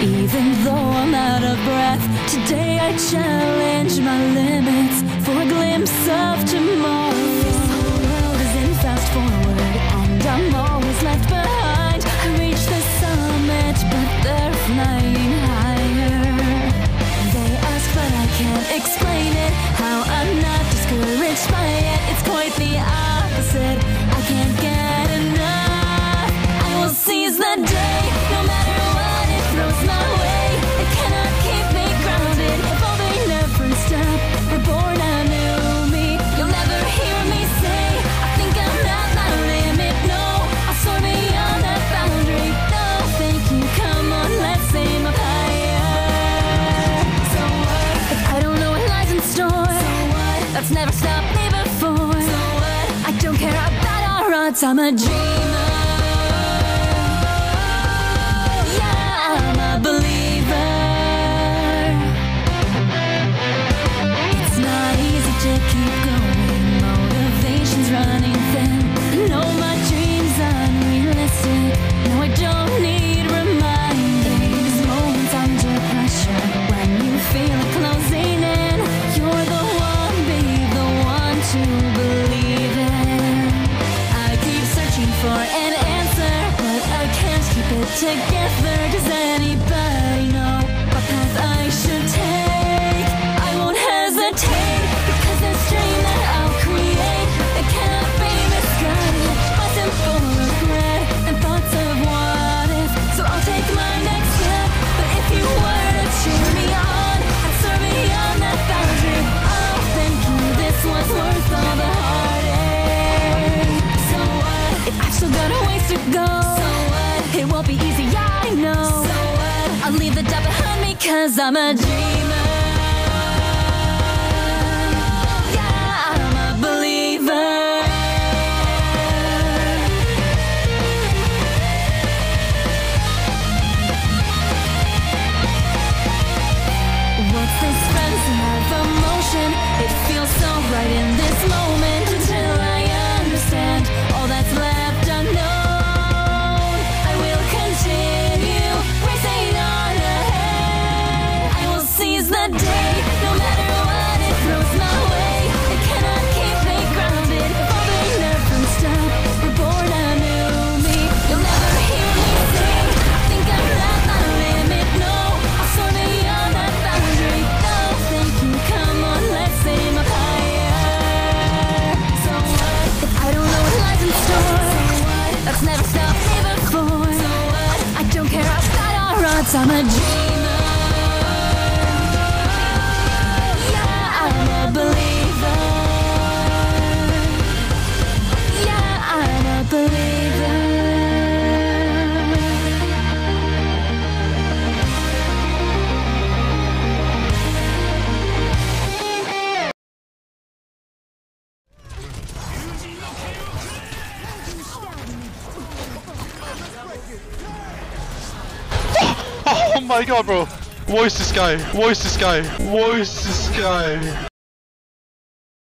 Even though I'm out of breath, today I challenge my limits for a glimpse of tomorrow. Stopped me before. So? I don't care about our odds. I'm a dreamer. Together. Does anybody know what path I should take? I won't hesitate because this dream that I'll create it cannot be misguided by simple regret and thoughts of what if. So I'll take my next step. But if you were to cheer me on, I'd serve beyond that boundary. Thank you. This was worth all the heartache. So what? I've still got a ways to go. It won't be easy, I know. So what? I'll leave the doubt behind me cause I'm a dreamer. Emotion? It feels so right in this moment never stopped me before. So? I don't care about our odds. I'm a dreamer. My god, bro. What is this guy? What is this guy? What is this guy?